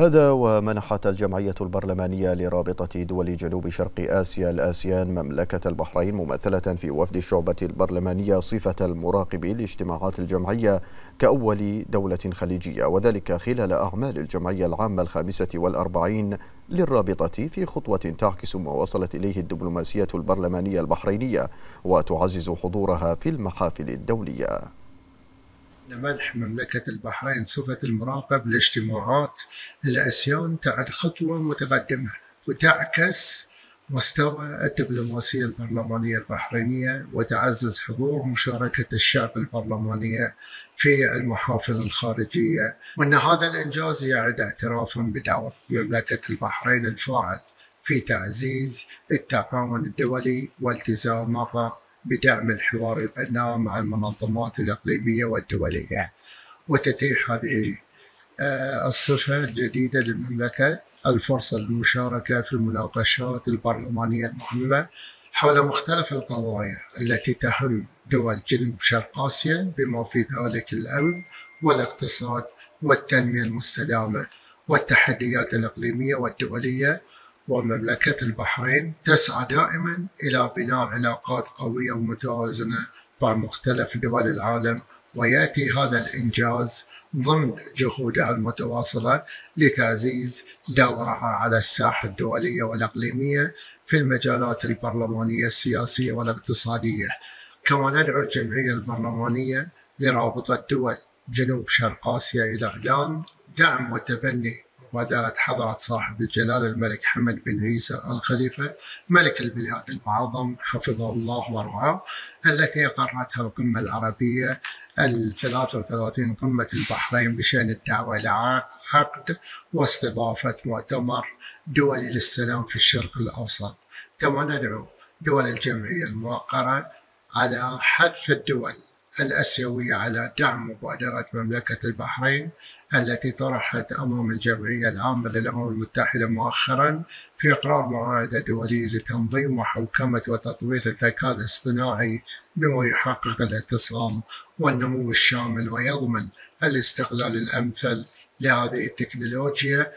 هذا ومنحت الجمعية البرلمانية لرابطة دول جنوب شرق آسيا الآسيان مملكة البحرين ممثلة في وفد الشعبة البرلمانية صفة المراقب لاجتماعات الجمعية كأول دولة خليجية وذلك خلال أعمال الجمعية العامة الخامسة والأربعين للرابطة في خطوة تعكس ما وصلت إليه الدبلوماسية البرلمانية البحرينية وتعزز حضورها في المحافل الدولية. لمنح مملكة البحرين صفة المراقب لاجتماعات الأسيان تعد خطوة متقدمة وتعكس مستوى الدبلوماسية البرلمانية البحرينية وتعزز حضور مشاركة الشعب البرلمانية في المحافل الخارجية. وأن هذا الإنجاز يعد اعترافا بدور مملكة البحرين الفاعل في تعزيز التعاون الدولي والتزامها بدعم الحوار البناء مع المنظمات الإقليمية والدولية وتتيح هذه آه، الصفة الجديدة للمملكة الفرصة للمشاركة في المناقشات البرلمانية المهمة حول مختلف القضايا التي تهم دول جنوب شرق آسيا بما في ذلك الأمن والاقتصاد والتنمية المستدامة والتحديات الإقليمية والدولية ومملكة البحرين تسعى دائما إلى بناء علاقات قوية ومتوازنة مع مختلف دول العالم ويأتي هذا الإنجاز ضمن جهودها المتواصلة لتعزيز دورها على الساحة الدولية والإقليمية في المجالات البرلمانية السياسية والاقتصادية. كما ندعو الجمعية البرلمانية لرابطة دول جنوب شرق آسيا إلى إعلان دعم وتبني مبادرة حضرة صاحب الجلالة الملك حمد بن عيسى الخليفة ملك البلاد المعظم حفظه الله ورعاه التي أقرتها القمة العربية ال 33 قمة البحرين بشأن الدعوة إلى عقد واستضافة مؤتمر دولي للسلام في الشرق الأوسط. كما ندعو دول الجمعية الموقرة على حث الدول. الأسيوية على دعم مبادرة مملكة البحرين التي طرحت أمام الجمعية العامة للأمم المتحدة مؤخرا في إقرار معاهدة دولية لتنظيم وحوكمة وتطوير الذكاء الاصطناعي بما يحقق الاتصال والنمو الشامل ويضمن الاستغلال الأمثل لهذه التكنولوجيا